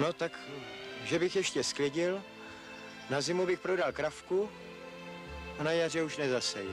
No tak, že bych ještě sklidil, na zimu bych prodal kravku a na jaře už nezasej.